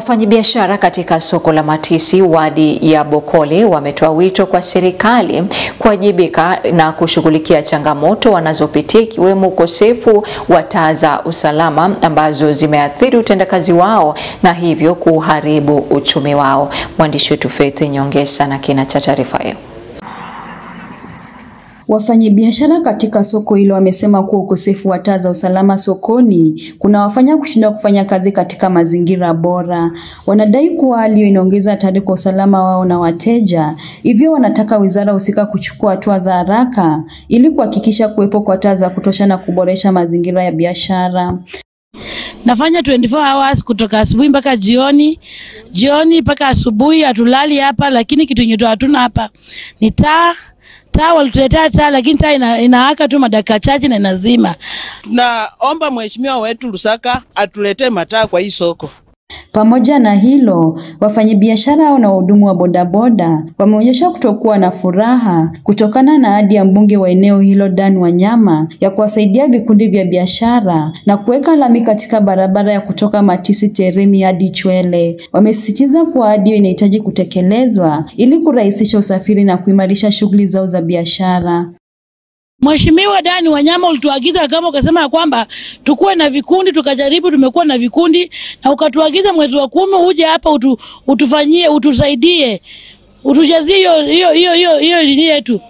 Wafanyabiashara katika soko la Matisi wadi ya Bokole wametoa wito kwa serikali kuwajibika na kushughulikia changamoto wanazopitia ikiwemo ukosefu wa taa za usalama ambazo zimeathiri utendakazi wao na hivyo kuharibu uchumi wao. Mwandishi wetu Faith Nyongesa na kina cha taarifa hiyo. Wafanyabiashara katika soko hilo wamesema kuwa ukosefu wa taa za usalama sokoni kuna wafanya kushindwa kufanya kazi katika mazingira bora. Wanadai kuwa hali hiyo inaongeza hatari kwa usalama wao na wateja, hivyo wanataka wizara husika kuchukua hatua za haraka ili kuhakikisha kuwepo kwa taa za kutosha na kuboresha mazingira ya biashara. Nafanya 24 hours kutoka asubuhi mpaka jioni, jioni mpaka asubuhi. Hatulali hapa, lakini kitu yenye hatuna hapa ni taa taa walituletea taa lakini taa ina, inawaka tu madaka chache na inazima. Tunaomba mheshimiwa wetu Lusaka atuletee mataa kwa hii soko. Pamoja na hilo, wafanyabiashara na wahudumu wa bodaboda wameonyesha kutokuwa na furaha kutokana na ahadi ya mbunge wa eneo hilo Dan Wanyama ya kuwasaidia vikundi vya biashara na kuweka lami katika barabara ya kutoka Matisi Teremi hadi Chwele. Wamesisitiza kuwa ahadi hiyo inahitaji kutekelezwa ili kurahisisha usafiri na kuimarisha shughuli zao za biashara. Mheshimiwa Dani Wanyama ulituagiza kama ukasema ya kwamba tukuwe na vikundi, tukajaribu, tumekuwa na vikundi, na ukatuagiza mwezi wa kumi uje hapa utu, utufanyie utusaidie, utujazie hiyo hiyo hiyo hiyo hiyo nini yetu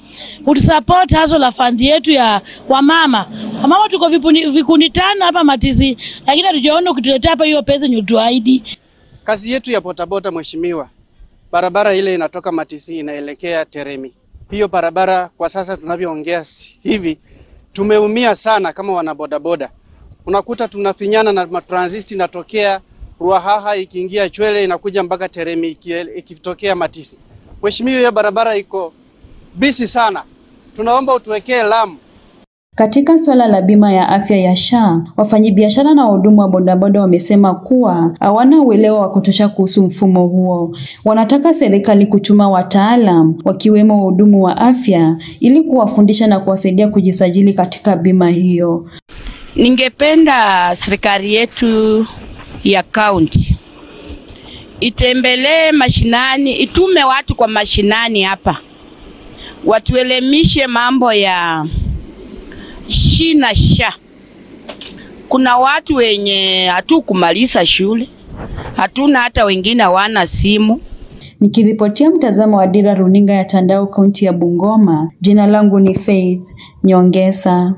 utusupport hazo la fundi yetu ya wamama. Wamama tuko vipuni, vikundi tano hapa Matizi, lakini hatujaona ukituletea hapa hiyo pesa yenye utuahidi. Kazi yetu ya botabota, mheshimiwa, barabara ile inatoka Matizi inaelekea Teremi hiyo barabara kwa sasa tunavyoongea hivi tumeumia sana kama wanabodaboda. Unakuta tunafinyana na matransisti, inatokea Ruahaha ikiingia Chwele inakuja mpaka Teremi ikitokea Matisi. Mheshimiwa, hiyo barabara iko bisi sana, tunaomba utuwekee lamu. Katika suala la bima ya afya ya SHA, wafanyabiashara na wahudumu wa bodaboda wamesema kuwa hawana uelewa wa kutosha kuhusu mfumo huo. Wanataka serikali kutuma wataalam wakiwemo wahudumu wa afya ili kuwafundisha na kuwasaidia kujisajili katika bima hiyo. Ningependa serikali yetu ya kaunti itembelee mashinani, itume watu kwa mashinani hapa watuelemishe mambo ya shina sha. Kuna watu wenye hatukumaliza shule, hatuna hata wengine hawana simu. Nikiripotia mtazamo wa Dira Runinga ya Tandao, kaunti ya Bungoma, jina langu ni Faith Nyongesa.